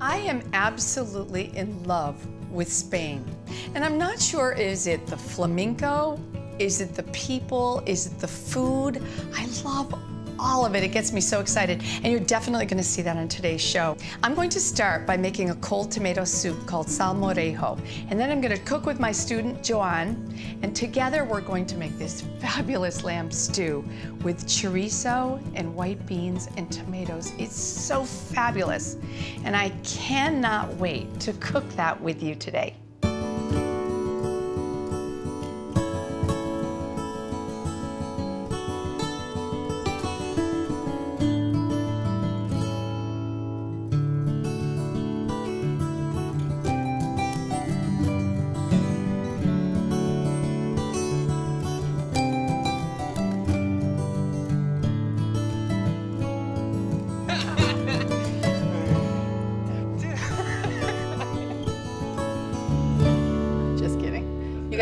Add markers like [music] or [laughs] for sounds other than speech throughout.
I am absolutely in love with Spain. And I'm not sure is it the flamenco? Is it the people? Is it the food? I love all of it. It gets me so excited. And you're definitely going to see that on today's show. I'm going to start by making a cold tomato soup called salmorejo. And then I'm going to cook with my student, Joan. And together we're going to make this [laughs] fabulous lamb stew with chorizo and white beans and tomatoes. It's so fabulous. And I cannot wait to cook that with you today.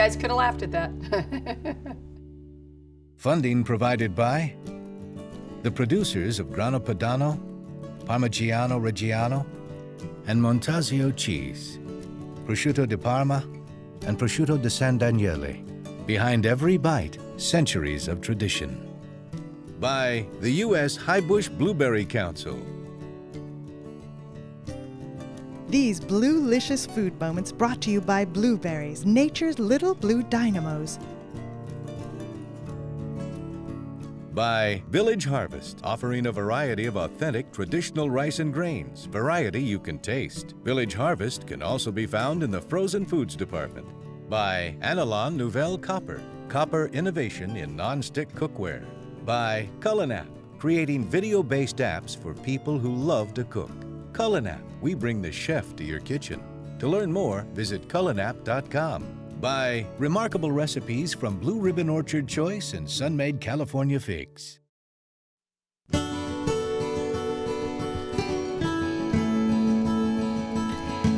Guys could have laughed at that. [laughs] Funding provided by the producers of Grana Padano, Parmigiano Reggiano, and Montasio cheese, Prosciutto di Parma, and Prosciutto di San Daniele. Behind every bite, centuries of tradition. By the U.S. Highbush Blueberry Council. These blue-licious food moments brought to you by Blueberries, nature's little blue dynamos. By Village Harvest, offering a variety of authentic traditional rice and grains, variety you can taste. Village Harvest can also be found in the frozen foods department. By Anolon Nouvelle Copper, copper innovation in non-stick cookware. By Culinap, creating video-based apps for people who love to cook. Culinap, we bring the chef to your kitchen. To learn more, visit culinap.com. By remarkable recipes from Blue Ribbon Orchard Choice and Sun-Maid California Figs.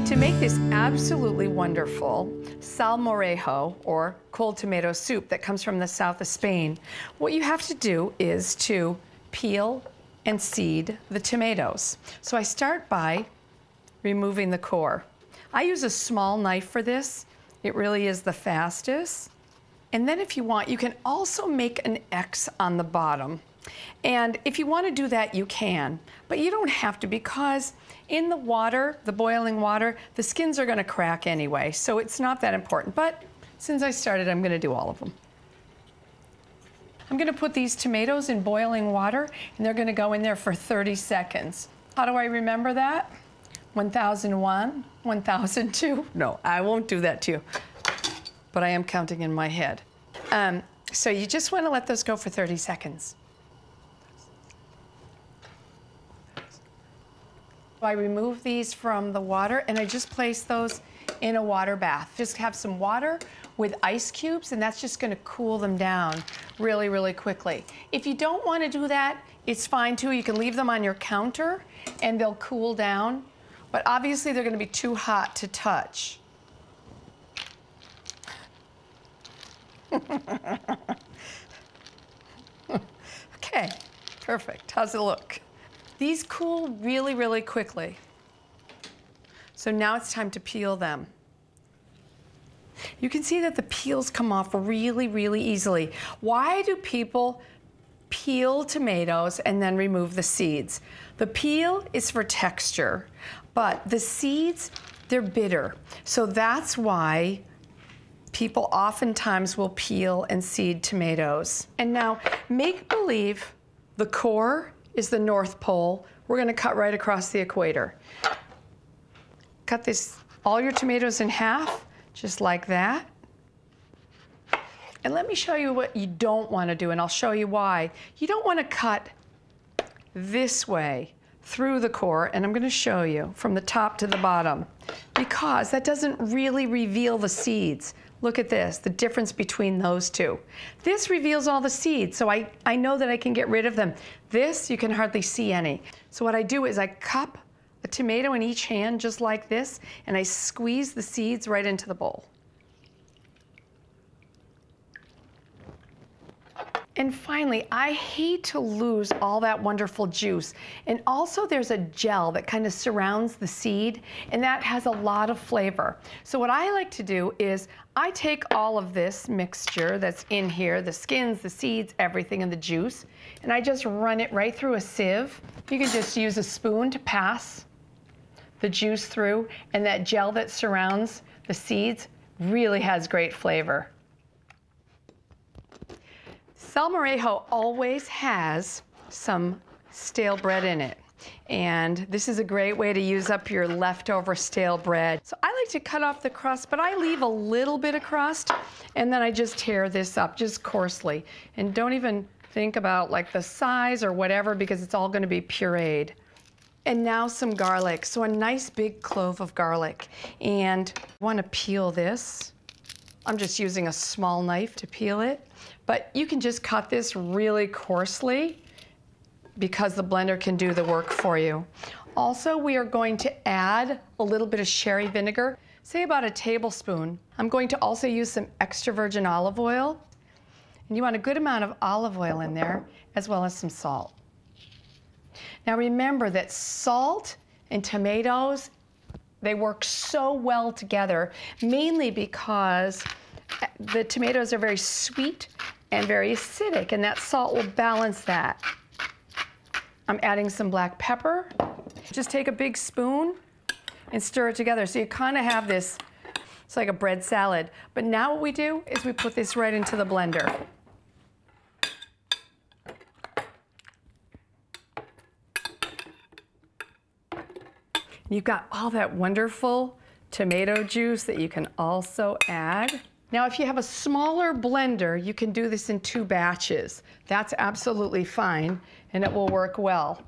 To make this absolutely wonderful salmorejo, or cold tomato soup that comes from the south of Spain, what you have to do is to peel and seed the tomatoes. So I start by removing the core. I use a small knife for this. It really is the fastest. And then if you want, you can also make an X on the bottom. And if you want to do that, you can, but you don't have to because in the water, the boiling water, the skins are going to crack anyway, so it's not that important. But since I started, I'm going to do all of them. I'm gonna put these tomatoes in boiling water and they're gonna go in there for 30 seconds. How do I remember that? 1001, 1002? [laughs] No, I won't do that to you, but I am counting in my head. Um, so you just wanna let those go for 30 seconds. I remove these from the water and I just place those in a water bath. Just have some water with ice cubes and that's just gonna cool them down really, really quickly. If you don't wanna do that, it's fine too. You can leave them on your counter and they'll cool down, but obviously they're gonna be too hot to touch. [laughs] okay, perfect. How's it look? These cool really, really quickly. So now it's time to peel them. You can see that the peels come off really, really easily. Why do people peel tomatoes and then remove the seeds? The peel is for texture, but the seeds, they're bitter. So that's why people oftentimes will peel and seed tomatoes. And now make believe the core is the North Pole. We're gonna cut right across the equator. Cut this, all your tomatoes in half just like that. And let me show you what you don't want to do, and I'll show you why. You don't want to cut this way through the core, and I'm going to show you from the top to the bottom, because that doesn't really reveal the seeds. Look at this, the difference between those two. This reveals all the seeds, so I, I know that I can get rid of them. This, you can hardly see any. So what I do is I cup a tomato in each hand just like this, and I squeeze the seeds right into the bowl. And finally, I hate to lose all that wonderful juice. And also there's a gel that kind of surrounds the seed and that has a lot of flavor. So what I like to do is I take all of this mixture that's in here, the skins, the seeds, everything, and the juice, and I just run it right through a sieve. You can just use a spoon to pass the juice through and that gel that surrounds the seeds really has great flavor. Salmorejo always has some stale bread in it. And this is a great way to use up your leftover stale bread. So I like to cut off the crust, but I leave a little bit of crust and then I just tear this up just coarsely. And don't even think about like the size or whatever because it's all gonna be pureed. And now some garlic. So a nice big clove of garlic. And I wanna peel this. I'm just using a small knife to peel it. But you can just cut this really coarsely because the blender can do the work for you. Also, we are going to add a little bit of sherry vinegar, say about a tablespoon. I'm going to also use some extra virgin olive oil. And you want a good amount of olive oil in there, as well as some salt. Now remember that salt and tomatoes, they work so well together, mainly because uh, the tomatoes are very sweet and very acidic, and that salt will balance that. I'm adding some black pepper. Just take a big spoon and stir it together. So you kind of have this, it's like a bread salad. But now what we do is we put this right into the blender. You've got all that wonderful tomato juice that you can also add. Now, if you have a smaller blender, you can do this in two batches. That's absolutely fine, and it will work well.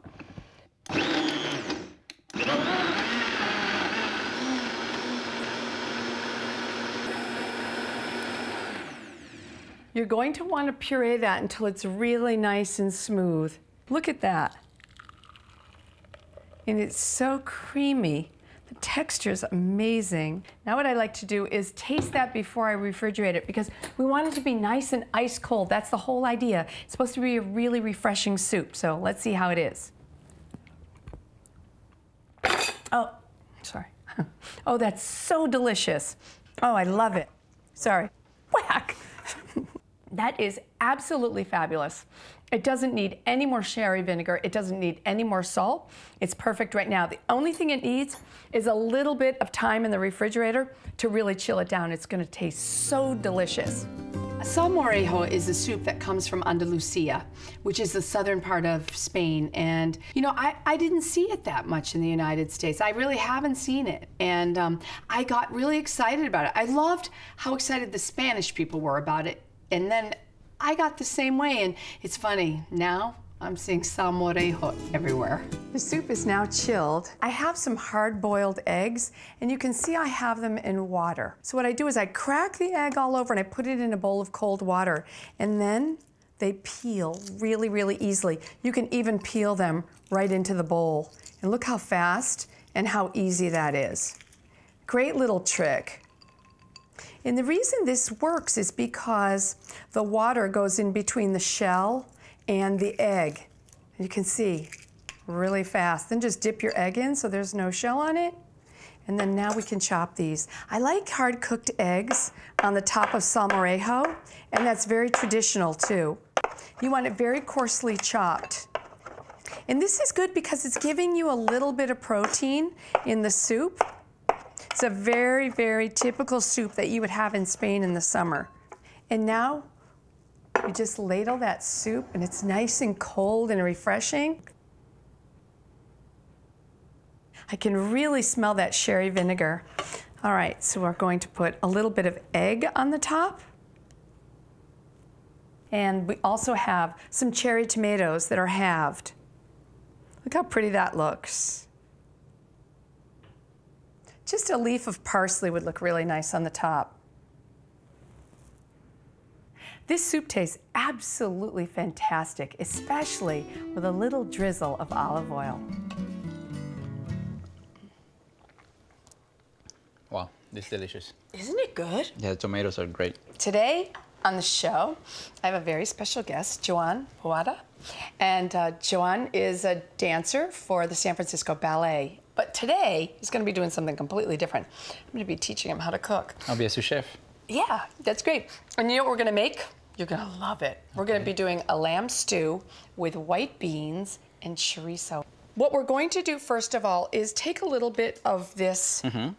You're going to want to puree that until it's really nice and smooth. Look at that. And it's so creamy. The texture is amazing. Now what I like to do is taste that before I refrigerate it because we want it to be nice and ice cold. That's the whole idea. It's supposed to be a really refreshing soup. So let's see how it is. Oh, sorry. [laughs] Oh, that's so delicious. Oh, I love it. Sorry. [laughs] Whack. That is absolutely fabulous. It doesn't need any more sherry vinegar. It doesn't need any more salt. It's perfect right now. The only thing it needs is a little bit of time in the refrigerator to really chill it down. It's gonna taste so delicious. Salmorejo is a soup that comes from Andalusia, which is the southern part of Spain. And, you know, I, I didn't see it that much in the United States. I really haven't seen it. And um, I got really excited about it. I loved how excited the Spanish people were about it. And then I got the same way, and it's funny, now I'm seeing salmorejo everywhere. The soup is now chilled. I have some hard-boiled eggs, and you can see I have them in water. So what I do is I crack the egg all over and I put it in a bowl of cold water, and then they peel really, really easily. You can even peel them right into the bowl. And look how fast and how easy that is. Great little trick. And the reason this works is because the water goes in between the shell and the egg. You can see really fast. Then just dip your egg in so there's no shell on it. And then now we can chop these. I like hard cooked eggs on the top of salmorejo, and that's very traditional too. You want it very coarsely chopped. And this is good because it's giving you a little bit of protein in the soup it's a very, very typical soup that you would have in Spain in the summer. And now you just ladle that soup and it's nice and cold and refreshing. I can really smell that sherry vinegar. All right, so we're going to put a little bit of egg on the top. And we also have some cherry tomatoes that are halved. Look how pretty that looks. Just a leaf of parsley would look really nice on the top. This soup tastes absolutely fantastic, especially with a little drizzle of olive oil. Wow, this is delicious. Isn't it good? Yeah, the tomatoes are great. Today, on the show, I have a very special guest, Joan Boada. And uh, Joan is a dancer for the San Francisco Ballet. But today, he's going to be doing something completely different. I'm going to be teaching him how to cook. I'll be a sous chef. Yeah, that's great. And you know what we're going to make? You're going to love it. We're going to be doing a lamb stew with white beans and chorizo. What we're going to do first of all is take a little bit of this mm-hmm.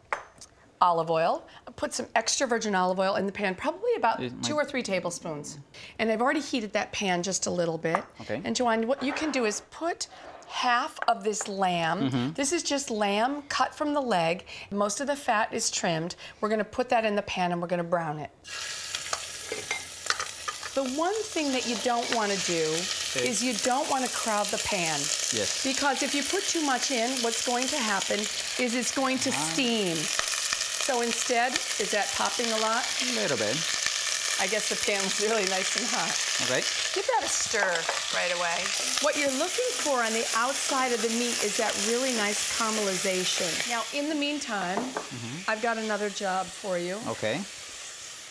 olive oil, put some extra virgin olive oil in the pan, probably about It might- two or three tablespoons. And I've already heated that pan just a little bit. Okay. And Joan, what you can do is put half of this lamb. Mm-hmm. This is just lamb cut from the leg. Most of the fat is trimmed. We're gonna put that in the pan and we're gonna brown it. The one thing that you don't want to do is you don't want to crowd the pan. Yes. Because if you put too much in, what's going to happen is it's going to ah. steam. So instead, is that popping a lot? A little bit. I guess the pan was really nice and hot. Okay. Give that a stir right away. What you're looking for on the outside of the meat is that really nice caramelization. Now, in the meantime, I've got another job for you, Okay.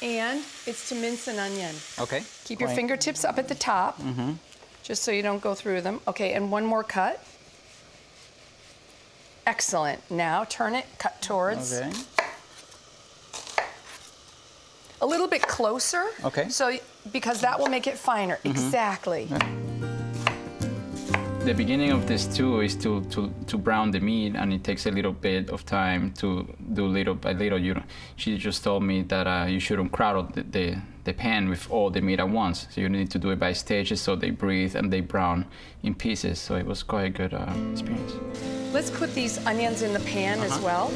and it's to mince an onion. Okay. Keep your fingertips up at the top, mm -hmm. just so you don't go through them. Okay, and one more cut. Excellent. Now turn it, cut towards Okay. A little bit closer. Okay. So because that will make it finer. Exactly. The beginning of this stew is to, to, to brown the meat, and it takes a little bit of time to do little by little. You, don't- she just told me that uh, you shouldn't crowd the, the, the pan with all the meat at once. So you need to do it by stages so they breathe and they brown in pieces. So it was quite a good uh, experience. Let's put these onions in the pan as well.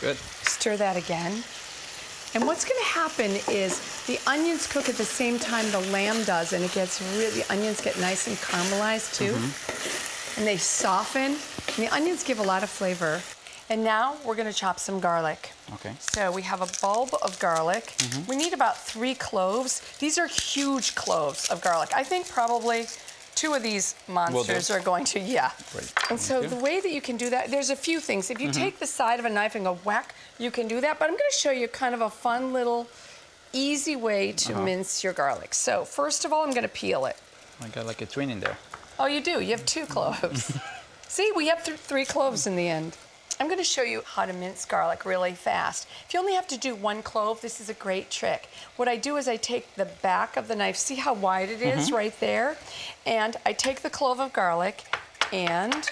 Good. Stir that again. And what's going to happen is the onions cook at the same time the lamb does, and it gets really, the onions get nice and caramelized too. Mm-hmm. And they soften. And the onions give a lot of flavor. And now we're going to chop some garlic. Okay. So we have a bulb of garlic. Mm-hmm. We need about three cloves. These are huge cloves of garlic. I think probably two of these monsters are going to, yeah. Great. And so the way that you can do that, there's a few things. If you mm-hmm. take the side of a knife and go whack, you can do that. But I'm going to show you kind of a fun little, easy way to uh-huh. mince your garlic. So first of all, I'm going to peel it. I got like a twin in there. Oh, you do. You have two cloves. [laughs] See, we have th- three cloves in the end. I'm going to show you how to mince garlic really fast. If you only have to do one clove, this is a great trick. What I do is I take the back of the knife, see how wide it is mm-hmm. right there? And I take the clove of garlic and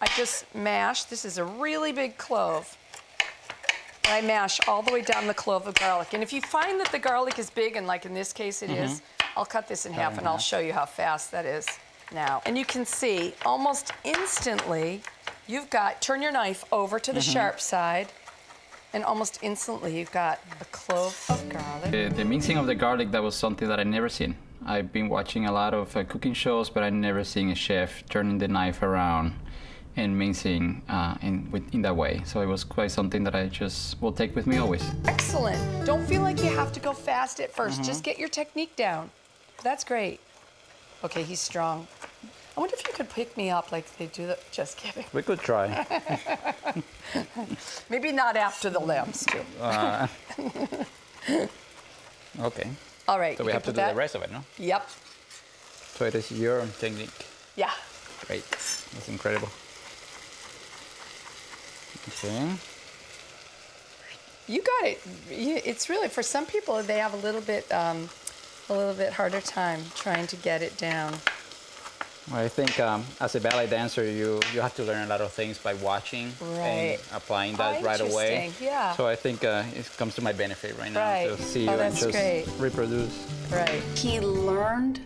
I just mash. This is a really big clove. And I mash all the way down the clove of garlic. And if you find that the garlic is big, and like in this case it is, mm-hmm. I'll cut this in half oh in and I'll show you how fast that is now. And you can see almost instantly, you've got, turn your knife over to the sharp side, and almost instantly you've got a clove of garlic. The, the mincing of the garlic, that was something that I never seen. I've been watching a lot of uh, cooking shows, but I never seen a chef turning the knife around and mincing uh, in, with, in that way. So it was quite something that I just will take with me always. Excellent. Don't feel like you have to go fast at 1st Just get your technique down. That's great. Okay, he's strong. I wonder if you could pick me up like they do the, just kidding. We could try. [laughs] Maybe not after the lamb stew. [laughs] okay. All right. So we have to do that. the rest of it, no? Yep. So it is your technique. Yeah. Great. That's incredible. Okay. You got it. It's really for some people they have a little bit um, a little bit harder time trying to get it down. Well, I think um, as a ballet dancer, you, you have to learn a lot of things by watching Right. and applying Oh, that right away. Yeah. So I think uh, it comes to my benefit right now Right. to see Oh, you and just great. reproduce. Right. He learned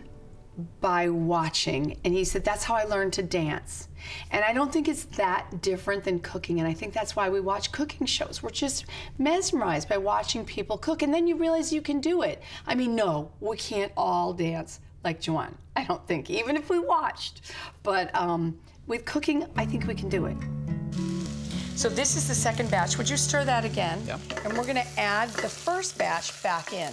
by watching, and he said that's how I learned to dance. And I don't think it's that different than cooking, and I think that's why we watch cooking shows. We're just mesmerized by watching people cook, and then you realize you can do it. I mean, no, we can't all dance like Joan. I don't think, even if we watched. But um, with cooking, I think we can do it. So this is the second batch. Would you stir that again? Yeah. And we're gonna add the first batch back in.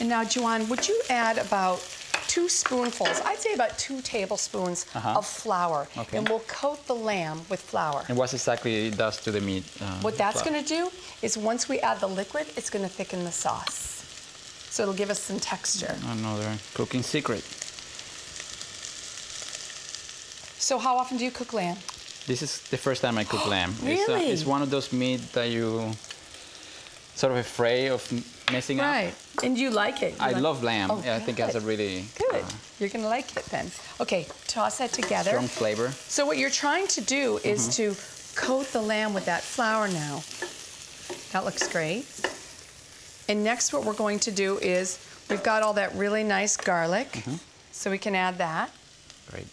And now, Joan, would you add about two spoonfuls, I'd say about two tablespoons Uh-huh. of flour. Okay. And we'll coat the lamb with flour. And what exactly it does to the meat? Uh, What that's going to do is once we add the liquid, it's going to thicken the sauce. So it'll give us some texture. Another cooking secret. So how often do you cook lamb? This is the first time I cook [gasps] lamb. It's, uh, Really? it's one of those meat that you sort of afraid of messing up. Right. And you like it. You I like- love lamb. Oh, yeah, I think it has a really Good. uh, You're going to like it then. Okay, toss that together. strong flavor. So what you're trying to do is Mm-hmm. to coat the lamb with that flour now. That looks great. And next what we're going to do is we've got all that really nice garlic. Mm-hmm. So we can add that. Great.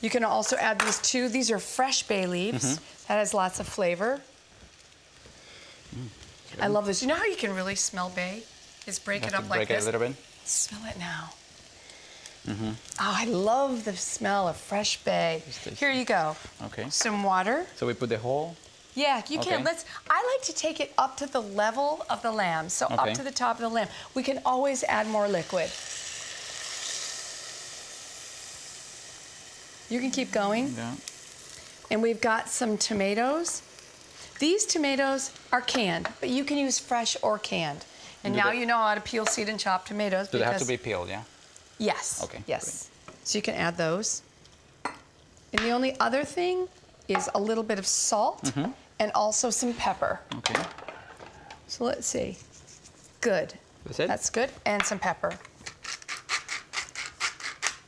You can also add these two. These are fresh bay leaves. Mm-hmm. That has lots of flavor. Mm, I love this. You know how you can really smell bay? Is break it up like break this. it a little bit. Smell it now. Mm-hmm. Oh, I love the smell of fresh bay. Here you go. Okay. Some water. So we put the whole. Yeah, you can. Let's. I like to take it up to the level of the lamb, so Okay. up to the top of the lamb. We can always add more liquid. You can keep going. Yeah. And we've got some tomatoes. These tomatoes are canned, but you can use fresh or canned. And Do now they- you know how to peel, seed, and chop tomatoes. Do they have to be peeled? Yeah. Yes. Okay, Yes. So you can add those. And the only other thing is a little bit of salt Mm-hmm. and also some pepper. Okay. So let's see. Good. That's it? That's good. And some pepper.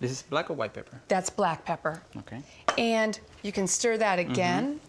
This is black or white pepper? That's black pepper. Okay. And you can stir that again.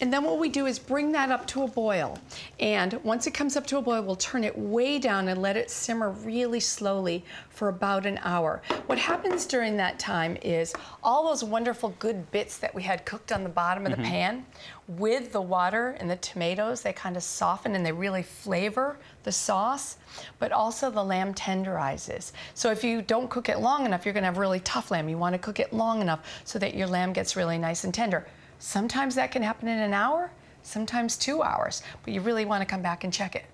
And then what we do is bring that up to a boil. And once it comes up to a boil, we'll turn it way down and let it simmer really slowly for about an hour. What happens during that time is all those wonderful good bits that we had cooked on the bottom of the mm-hmm. pan, with the water and the tomatoes, they kind of soften and they really flavor the sauce, but also the lamb tenderizes. So if you don't cook it long enough, you're gonna have really tough lamb. You wanna cook it long enough so that your lamb gets really nice and tender. Sometimes that can happen in an hour, sometimes two hours, but you really want to come back and check it.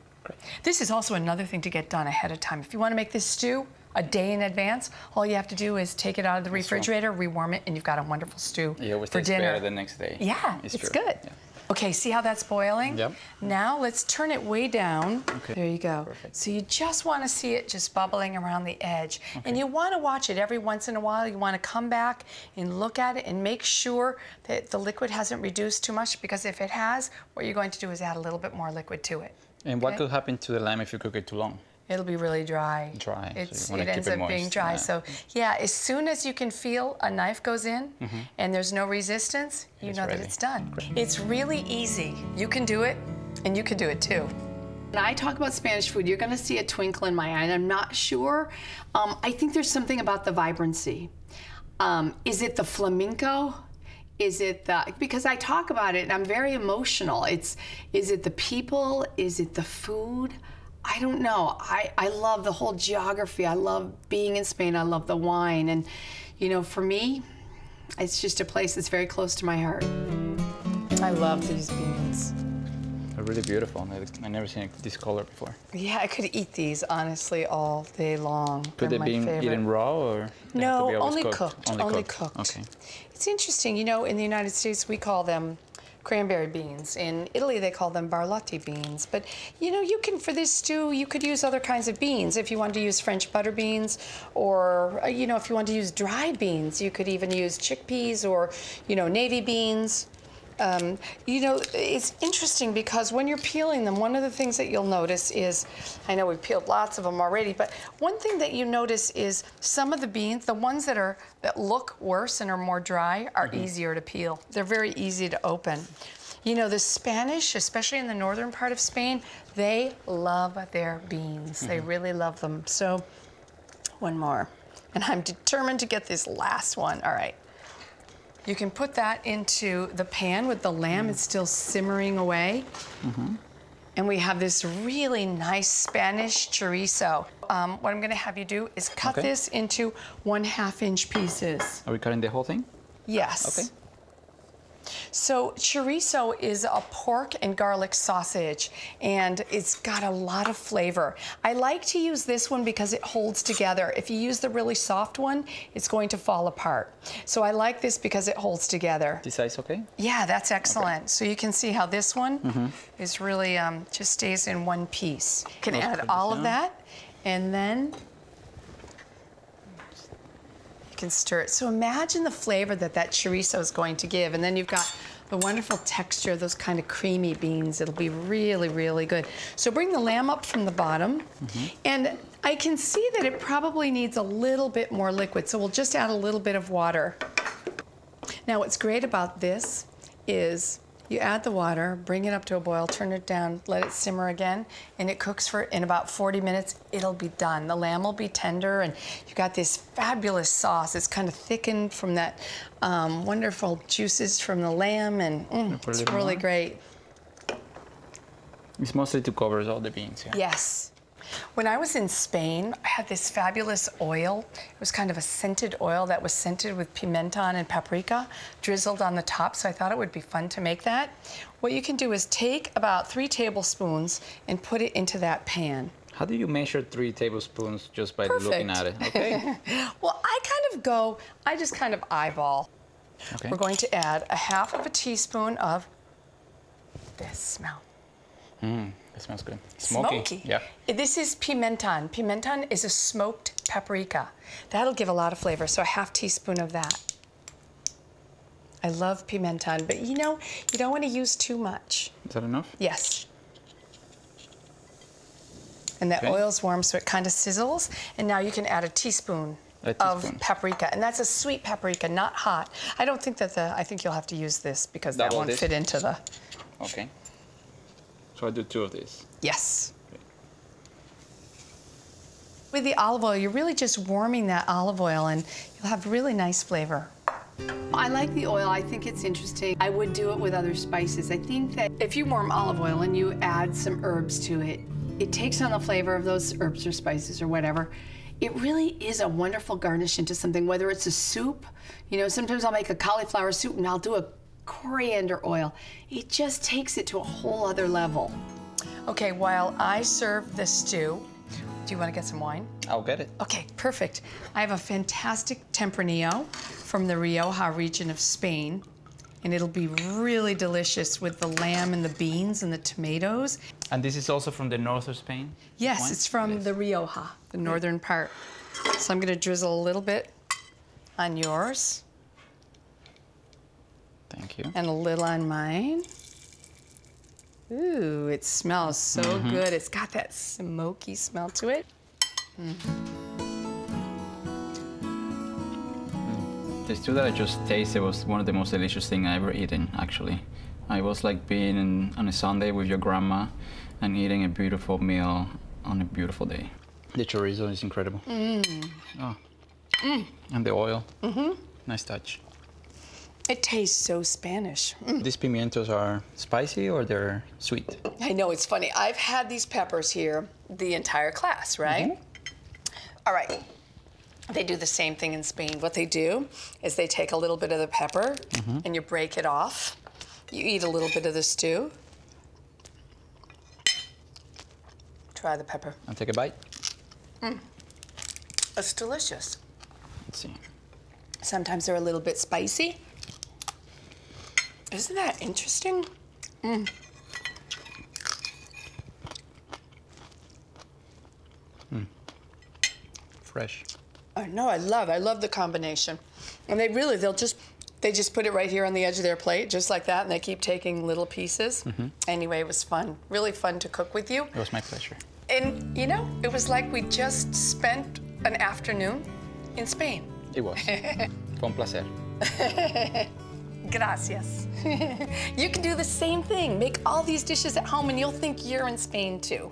This is also another thing to get done ahead of time. If you want to make this stew a day in advance, all you have to do is take it out of the refrigerator, rewarm it, and you've got a wonderful stew always for dinner. the next day. Yeah, it's, true. good. Yeah. Okay, see how that's boiling? Yep. Now let's turn it way down. Okay. There you go. Perfect. So you just want to see it just bubbling around the edge. And you want to watch it every once in a while. You want to come back and look at it and make sure that the liquid hasn't reduced too much because if it has, what you're going to do is add a little bit more liquid to it. And what could happen to the lamb if you cook it too long? It'll be really dry. Dry, so It's, wanna it ends it up being dry. yeah. So yeah, as soon as you can feel a knife goes in and there's no resistance, you. It's know ready. that it's done. It's really easy. You can do it, and you can do it too. When I talk about Spanish food, you're going to see a twinkle in my eye, and I'm not sure. Um, I think there's something about the vibrancy. Um, is it the flamenco? Is it the because I talk about it and I'm very emotional. It's is it the people? Is it the food? I don't know. I, I love the whole geography. I love being in Spain. I love the wine. And, you know, for me, it's just a place that's very close to my heart. I love these beans. They're really beautiful. I- I've never seen this color before. Yeah, I could eat these honestly all day long. Could They're they my be favorite. eaten raw or? they have to No, be only cooked. Only, cooked. Okay. It's interesting, you know, in the United States we call them cranberry beans. In Italy they call them borlotti beans. But you know, you can for this stew you could use other kinds of beans. If you wanted to use French butter beans, or uh, you know, if you wanted to use dried beans, you could even use chickpeas or you know navy beans. Um, you know, it's interesting because when you're peeling them, one of the things that you'll notice is, I know we've peeled lots of them already, but one thing that you notice is some of the beans, the ones that are that look worse and are more dry, are easier to peel. They're very easy to open. You know, the Spanish, especially in the northern part of Spain, they love their beans. They really love them. So, one more, and I'm determined to get this last one. All right. You can put that into the pan with the lamb. It's still simmering away. And we have this really nice Spanish chorizo. Um, what I'm gonna have you do is cut Okay. this into one half inch pieces. Are we cutting the whole thing? Yes. Okay. So chorizo is a pork and garlic sausage, and it's got a lot of flavor. I like to use this one because it holds together. If you use the really soft one, it's going to fall apart. So I like this because it holds together. This size okay? Yeah, that's excellent. So you can see how this one Mm-hmm. is really um, just stays in one piece. You can add all of that, and then can stir it. So imagine the flavor that that chorizo is going to give, and then you've got the wonderful texture of those kind of creamy beans. It'll be really, really good. So bring the lamb up from the bottom, Mm-hmm. and I can see that it probably needs a little bit more liquid, so we'll just add a little bit of water. Now, what's great about this is you add the water, bring it up to a boil, turn it down, let it simmer again, and it cooks for in about 40 minutes. It'll be done. The lamb will be tender, and you've got this fabulous sauce. It's kind of thickened from that um, wonderful juices from the lamb, and mm, it's really more? great. It's mostly to cover all the beans. Yeah. Yes. When I was in Spain, I had this fabulous oil. It was kind of a scented oil that was scented with pimenton and paprika, drizzled on the top, so I thought it would be fun to make that. What you can do is take about three tablespoons and put it into that pan. How do you measure three tablespoons just by looking at it? Okay. [laughs] Well, I kind of go, I just kind of eyeball. okay. We're going to add a half of a teaspoon of this smell. Hmm. That smells good. Smoky. Yeah. This is pimenton. Pimenton is a smoked paprika. That'll give a lot of flavor, so a half teaspoon of that. I love pimenton, but you know, you don't want to use too much. Is that enough? Yes. And that Okay. oil's warm, so it kind of sizzles. And now you can add a teaspoon, of paprika, and that's a sweet paprika, not hot. I don't think that the. I think you'll have to use this because that won't this? fit into the. Okay. So I do two of these. Yes. With the olive oil, you're really just warming that olive oil and you'll have really nice flavor. I like the oil. I think it's interesting. I would do it with other spices. I think that if you warm olive oil and you add some herbs to it, it takes on the flavor of those herbs or spices or whatever. It really is a wonderful garnish into something, whether it's a soup. You know, sometimes I'll make a cauliflower soup and I'll do a coriander oil. It just takes it to a whole other level. Okay, while I serve the stew, do you want to get some wine? I'll get it. Okay, perfect. I have a fantastic Tempranillo from the Rioja region of Spain, and it'll be really delicious with the lamb and the beans and the tomatoes. And this is also from the north of Spain? Yes, Wine? it's from the Rioja, the northern part. So I'm going to drizzle a little bit on yours Thank you. and a little on mine. Ooh, it smells so mm-hmm. good. It's got that smoky smell to it. Mm. The stew that I just tasted was one of the most delicious things I ever eaten, actually. I was like being in, on a Sunday with your grandma and eating a beautiful meal on a beautiful day. The chorizo is incredible. Mm. Oh. Mm. And the oil. Mm-hmm. Nice touch. It tastes so Spanish. Mm. These pimientos are spicy or they're sweet? I know it's funny. I've had these peppers here the entire class, right? Mm-hmm. All right. They do the same thing in Spain. What they do is they take a little bit of the pepper mm-hmm. and you break it off. You eat a little bit of the stew. Try the pepper. I'll take a bite. Mm. It's delicious. Let's see. Sometimes they're a little bit spicy. Isn't that interesting? Fresh. I know, I love, I love the combination. And they really, they'll just, they just put it right here on the edge of their plate, just like that, and they keep taking little pieces. Mm -hmm. Anyway, it was fun, really fun to cook with you. It was my pleasure. And you know, it was like we just spent an afternoon in Spain. It was. [laughs] Fue un placer. [laughs] Gracias. [laughs] you can do the same thing. Make all these dishes at home, and you'll think you're in Spain too.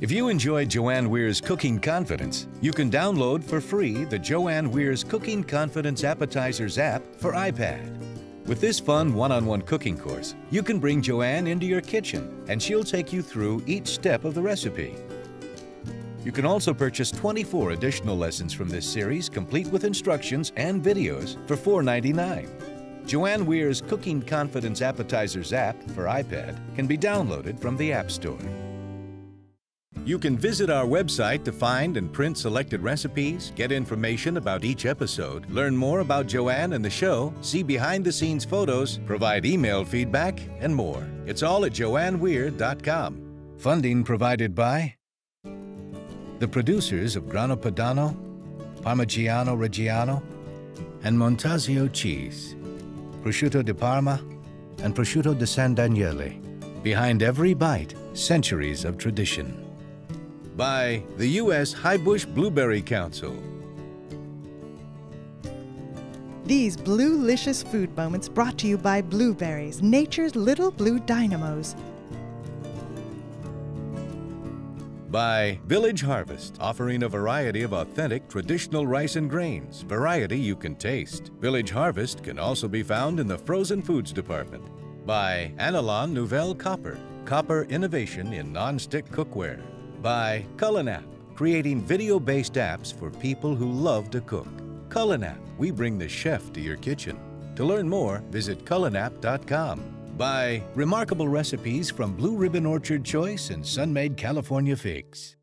If you enjoyed Joanne Weir's Cooking Confidence, you can download for free the Joanne Weir's Cooking Confidence Appetizers app for iPad. With this fun one on one cooking course, you can bring Joanne into your kitchen and she'll take you through each step of the recipe. You can also purchase 24 additional lessons from this series, complete with instructions and videos, for $4.99. Joanne Weir's Cooking Confidence Appetizers app for iPad can be downloaded from the App Store. You can visit our website to find and print selected recipes, get information about each episode, learn more about Joanne and the show, see behind the scenes photos, provide email feedback, and more. It's all at joanneweir.com. Funding provided by the producers of Grana Padano, Parmigiano Reggiano, and Montasio cheese, prosciutto di Parma, and prosciutto di San Daniele. Behind every bite, centuries of tradition. By the U.S. Highbush Blueberry Council. These blue-licious food moments brought to you by Blueberries, nature's little blue dynamos. By Village Harvest, offering a variety of authentic traditional rice and grains, variety you can taste. Village Harvest can also be found in the frozen foods department. By Anolon Nouvelle Copper, copper innovation in non-stick cookware. By Culinap, creating video-based apps for people who love to cook. Culinap, we bring the chef to your kitchen. To learn more, visit culinap.com by remarkable recipes from Blue Ribbon Orchard Choice and Sun-Maid California Figs.